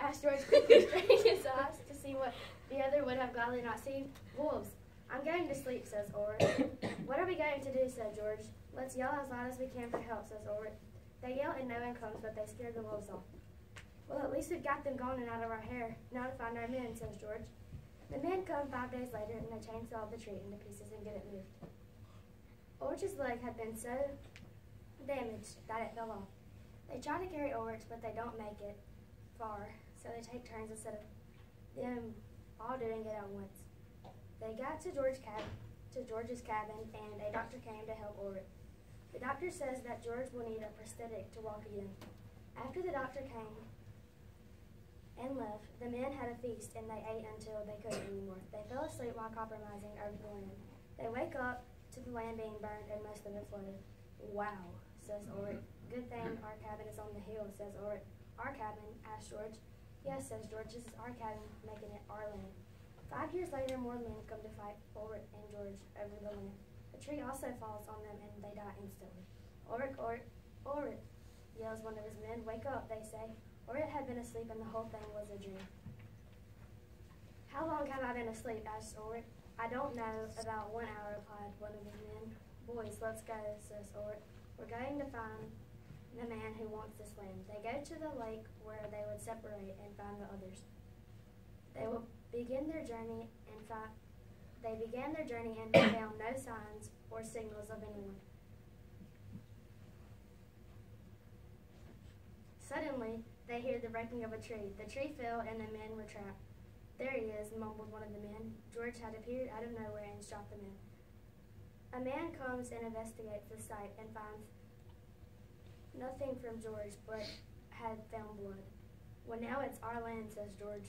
asked George quickly, straining his eyes to see what the other would have gladly not seen. Wolves. I'm going to sleep, says Ulrich. what are we going to do, said George. Let's yell as loud as we can for help, says Ulrich. They yell and no one comes, but they scare the wolves off. Well, at least we've got them gone and out of our hair. Now to find our men, says George. The men come five days later and they chainsaw the tree into pieces and get it moved. Ulrich's leg had been so damaged that it fell off. They try to carry Ulrich, but they don't make it far, so they take turns instead of them all doing it at once. They got to George cab to George's cabin, and a doctor came to help Ulrich. The doctor says that George will need a prosthetic to walk again. After the doctor came and left, the men had a feast, and they ate until they couldn't anymore. They fell asleep while compromising over the land. They wake up to the land being burned and most of it flooded. Wow, says Ulrich. Good thing our cabin is on the hill, says Ulrich. Our cabin? asked George. Yes, says George. This is our cabin, making it our land. Five years later, more men come to fight Ulrich and George over the land. A tree also falls on them and they die instantly. Ulrich, Ulrich, Ulrich, yells one of his men. Wake up, they say. Ulrich had been asleep and the whole thing was a dream. How long have I been asleep? asked Ulrich. I don't know. About one hour, replied one of his men. Boys, let's go, says Ulrich. We're going to find the man who wants this land. They go to the lake where they would separate and find the others. They will begin their journey and find they began their journey and found no signs or signals of anyone. Suddenly, they hear the breaking of a tree. The tree fell and the men were trapped. There he is, mumbled one of the men. George had appeared out of nowhere and shot the men. A man comes and investigates the site and finds Nothing from George, but had found blood. Well, now it's our land, says George.